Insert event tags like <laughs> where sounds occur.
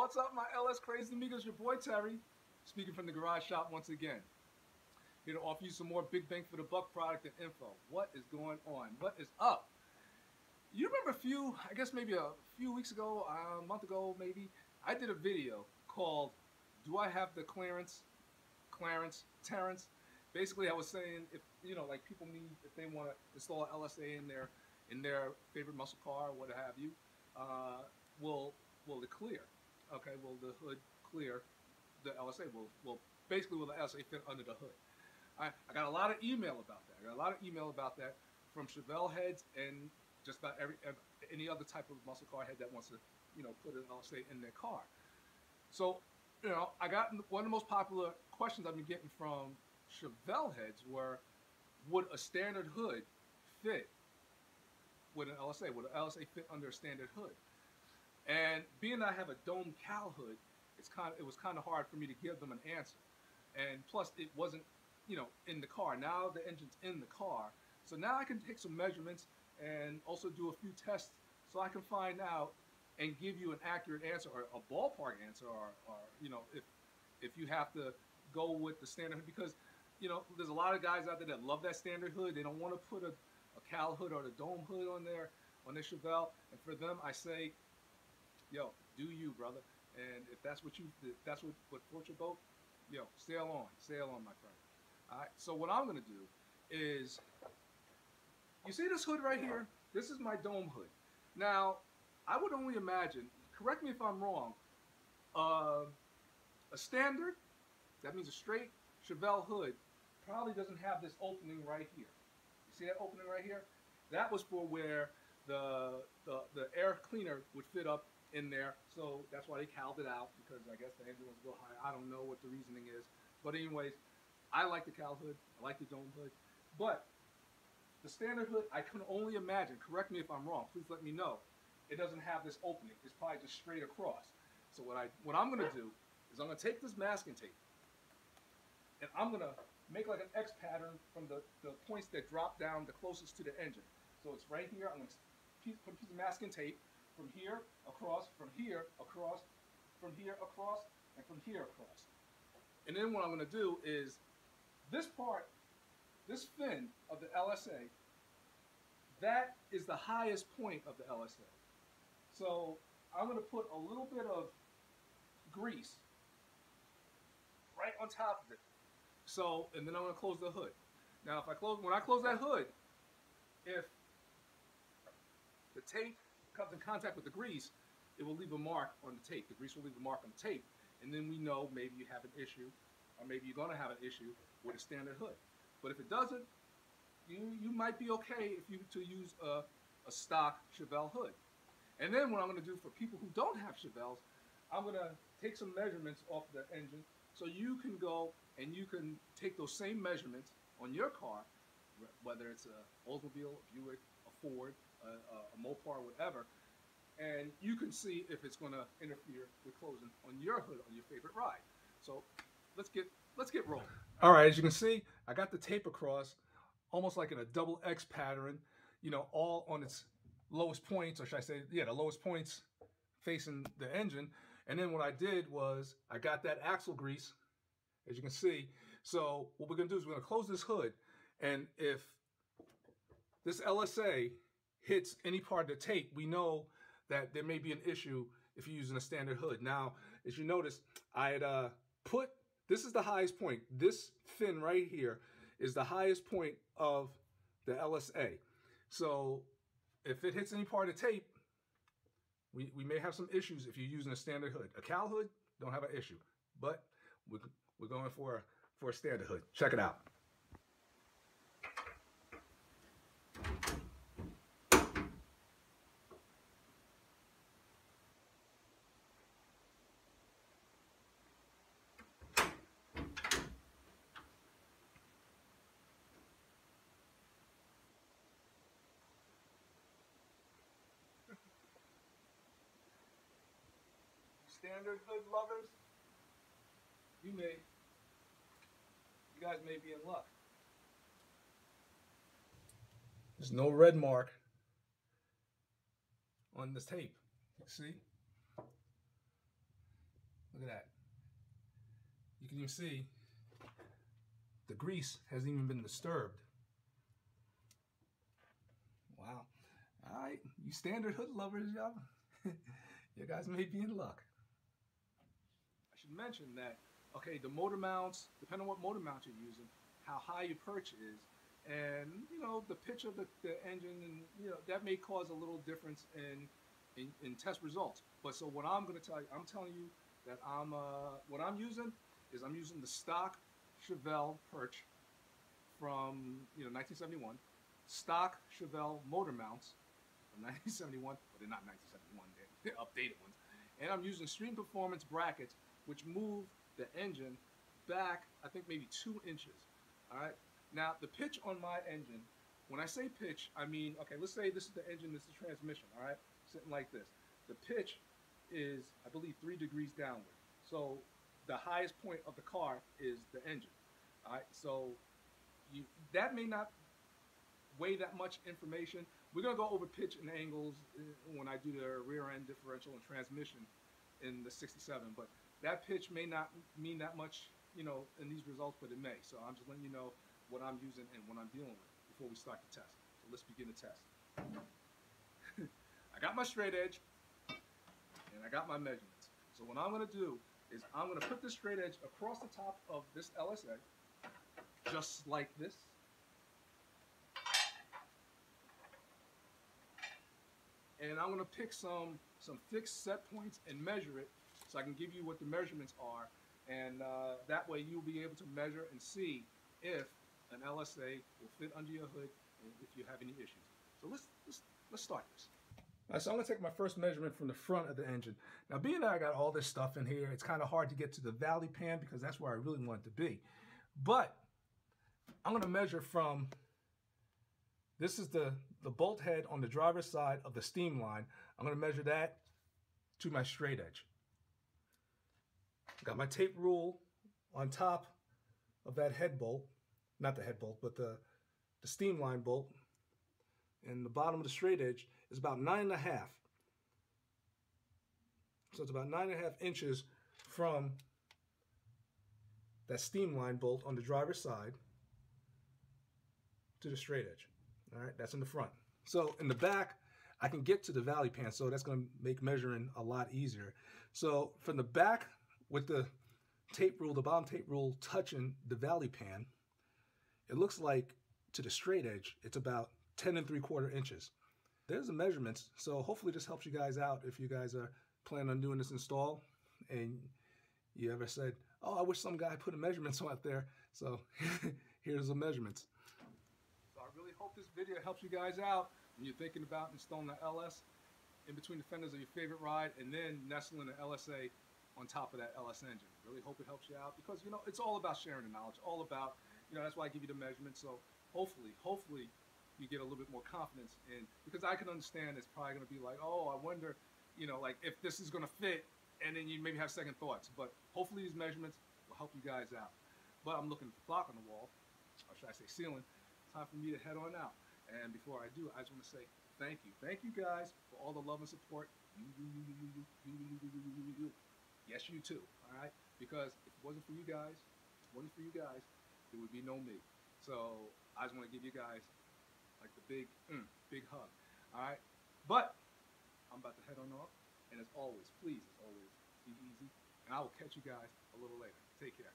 What's up, my LS Crazy Amigos? Your boy Terry, speaking from the garage shop once again. Here to offer you some more big bang for the buck product and info. What is going on? What is up? You remember a few, I guess maybe a few weeks ago, a month ago maybe, I did a video called Do I Have the Clearance? Clarence, Terrence. Basically, I was saying if you know, like people need if they want to install LSA in their in their favorite muscle car, or what have you, uh, will will it clear? Okay, will the hood clear the LSA? Will will basically will the LSA fit under the hood? I, I got a lot of email about that. I got a lot of email about that from Chevelle heads and just about every any other type of muscle car head that wants to you know put an LSA in their car. So you know, I got one of the most popular questions I've been getting from Chevelle heads were, would a standard hood fit with an LSA? Would an LSA fit under a standard hood? And being I have a dome cowl hood, it's kind of, it was kind of hard for me to give them an answer. And plus, it wasn't, you know, in the car. Now the engine's in the car, so now I can take some measurements and also do a few tests so I can find out and give you an accurate answer or a ballpark answer or, or you know if if you have to go with the standard hood because you know there's a lot of guys out there that love that standard hood they don't want to put a, a cowl hood or the dome hood on there on their Chevelle and for them I say yo do you brother. And if that's what you if that's what what floats your boat yo sail on sail on my friend. All right so what I'm gonna do is you see this hood right here? This is my dome hood. Now I would only imagine, correct me if I'm wrong, uh, a standard, that means a straight Chevelle hood, probably doesn't have this opening right here. You see that opening right here? That was for where the, the, the air cleaner would fit up in there. So that's why they caled it out because I guess the engine was a little high. I don't know what the reasoning is. But anyways, I like the cowl hood. I like the dome hood. But the standard hood, I can only imagine, correct me if I'm wrong, please let me know, it doesn't have this opening. It's probably just straight across. So what I what I'm gonna do is I'm gonna take this masking tape and I'm gonna make like an X pattern from the, the points that drop down the closest to the engine. So it's right here. I'm gonna put a piece of masking tape from here across, from here across, from here across, and from here across. And then what I'm gonna do is this part, this fin of the LSA, that is the highest point of the LSA. So I'm going to put a little bit of grease right on top of it. So, and then I'm going to close the hood. Now, if I close, when I close that hood, if the tape comes in contact with the grease, it will leave a mark on the tape. The grease will leave a mark on the tape. And then we know maybe you have an issue, or maybe you're going to have an issue with a standard hood. But if it doesn't, you, you might be okay if you to use a, a stock Chevelle hood. And then what I'm going to do for people who don't have Chevelles, I'm going to take some measurements off the engine so you can go and you can take those same measurements on your car, whether it's a Oldsmobile, Buick, Ford, a, a Mopar, whatever, and you can see if it's going to interfere with closing on your hood on your favorite ride. So let's get let's get rolling. All right, as you can see, I got the tape across, almost like in a double X pattern, you know, all on its lowest points, or should I say, yeah, the lowest points facing the engine. And then what I did was I got that axle grease, as you can see. So what we're gonna do is we're gonna close this hood. And if this LSA hits any part of the tape, we know that there may be an issue if you're using a standard hood. Now, as you notice, I had uh, put, this is the highest point. This fin right here is the highest point of the LSA. So if it hits any part of the tape, we, we may have some issues if you're using a standard hood. A cowl hood, don't have an issue. But we're, we're going for, for a standard hood. Check it out. Standard hood lovers, you may, you guys may be in luck. There's no red mark on this tape. See? Look at that. You can even see the grease hasn't even been disturbed. Wow. All right, you standard hood lovers, y'all. <laughs> you guys may be in luck. I should mention that, okay, the motor mounts, depending on what motor mount you're using, how high your perch is, and, you know, the pitch of the, the engine, and, you know, that may cause a little difference in, in, in test results. But so what I'm going to tell you, I'm telling you that I'm, uh, what I'm using is I'm using the stock Chevelle perch from, you know, 1971, stock Chevelle motor mounts from <laughs> 1971, but they're not 1971, they're updated ones. And I'm using Stream Performance brackets, which move the engine back, I think maybe two inches. All right. Now the pitch on my engine, when I say pitch, I mean okay. Let's say this is the engine, this is the transmission. All right, sitting like this. The pitch is, I believe, three degrees downward. So the highest point of the car is the engine. All right. So you that may not weigh that much information. We're gonna go over pitch and angles uh, when I do the rear end differential and transmission in the 67, but that pitch may not mean that much, you know, in these results, but it may. So I'm just letting you know what I'm using and what I'm dealing with before we start the test. So let's begin the test. <laughs> I got my straight edge and I got my measurements. So what I'm gonna do is I'm gonna put this straight edge across the top of this LSA, just like this. And I'm gonna pick some, some fixed set points and measure it so I can give you what the measurements are. And uh, that way you'll be able to measure and see if an LSA will fit under your hood and if you have any issues. So let's, let's, let's start this. All right, so I'm gonna take my first measurement from the front of the engine. Now being that I got all this stuff in here, it's kind of hard to get to the valley pan because that's where I really want it to be. But I'm gonna measure from, this is the, the bolt head on the driver's side of the steam line. I'm gonna measure that to my straight edge. Got my tape rule on top of that head bolt, not the head bolt, but the, the steam line bolt. And the bottom of the straight edge is about nine and a half. So it's about nine and a half inches from that steam line bolt on the driver's side to the straight edge. All right, that's in the front. So in the back, I can get to the valley pan, so that's gonna make measuring a lot easier. So from the back with the tape rule, the bottom tape rule touching the valley pan, it looks like to the straight edge, it's about 10 and 3 quarter inches. There's the measurements, so hopefully this helps you guys out if you guys are planning on doing this install and you ever said, oh, I wish some guy put a measurements <laughs> out there. So <laughs> here's the measurements. So I really hope this video helps you guys out when you're thinking about installing the LS in between the fenders of your favorite ride and then nestling the LSA on top of that LS engine. Really hope it helps you out because, you know, it's all about sharing the knowledge, all about, you know, that's why I give you the measurements. So hopefully, hopefully you get a little bit more confidence in, because I can understand it's probably going to be like, oh, I wonder, you know, like if this is going to fit and then you maybe have second thoughts. But hopefully these measurements will help you guys out. But I'm looking at the clock on the wall, or should I say ceiling. Time for me to head on out. And before I do, I just want to say thank you. Thank you guys for all the love and support. Yes, you too. All right. Because if it wasn't for you guys, if it wasn't for you guys, there would be no me. So I just want to give you guys like the big, mm, big hug. All right. But I'm about to head on off. And as always, please, as always, be easy. And I will catch you guys a little later. Take care.